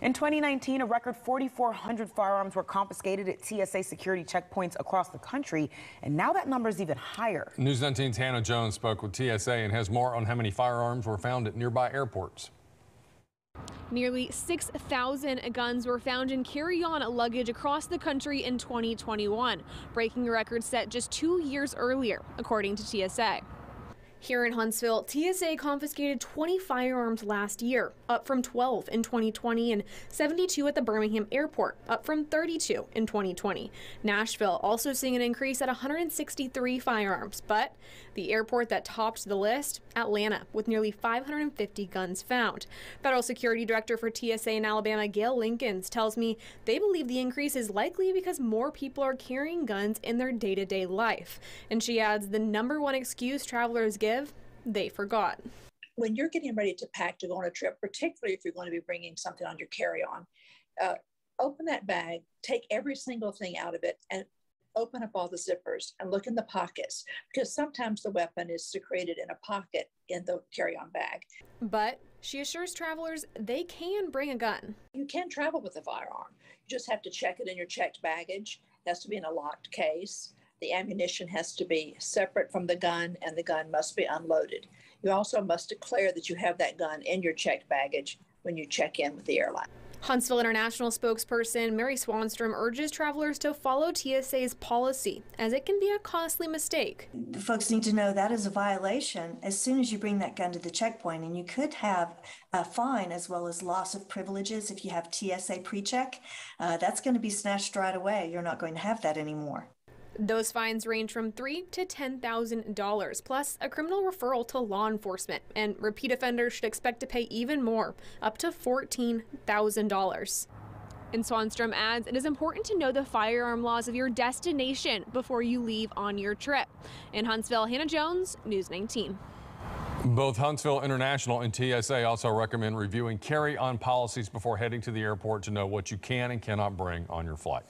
In 2019, a record 4,400 firearms were confiscated at TSA security checkpoints across the country, and now that number is even higher. News 19's Hannah Jones spoke with TSA and has more on how many firearms were found at nearby airports. Nearly 6,000 guns were found in carry-on luggage across the country in 2021, breaking a record set just two years earlier, according to TSA. Here in Huntsville, TSA confiscated 20 firearms last year, up from 12 in 2020, and 72 at the Birmingham airport, up from 32 in 2020. Nashville also seeing an increase at 163 firearms, but the airport that topped the list, Atlanta, with nearly 550 guns found. Federal Security Director for TSA in Alabama, Gail Linkins, tells me they believe the increase is likely because more people are carrying guns in their day to day life. And she adds the number one excuse travelers give give, they forgot. When you're getting ready to pack to go on a trip, particularly if you're going to be bringing something on your carry on, uh, open that bag, take every single thing out of it, and open up all the zippers and look in the pockets because sometimes the weapon is secreted in a pocket in the carry on bag. But she assures travelers they can bring a gun. You can travel with a firearm. You just have to check it in your checked baggage. It has to be in a locked case. The ammunition has to be separate from the gun and the gun must be unloaded. You also must declare that you have that gun in your checked baggage when you check in with the airline. Huntsville International spokesperson Mary Swanstrom urges travelers to follow TSA's policy, as it can be a costly mistake. Folks need to know that is a violation as soon as you bring that gun to the checkpoint, and you could have a fine as well as loss of privileges if you have TSA pre-check. Uh, that's going to be snatched right away. You're not going to have that anymore. Those fines range from three to ten thousand dollars, plus a criminal referral to law enforcement. And repeat offenders should expect to pay even more, up to fourteen thousand dollars. And Swanstrom adds, it is important to know the firearm laws of your destination before you leave on your trip. In Huntsville, Hannah Jones, News 19. Both Huntsville International and TSA also recommend reviewing carry-on policies before heading to the airport to know what you can and cannot bring on your flight.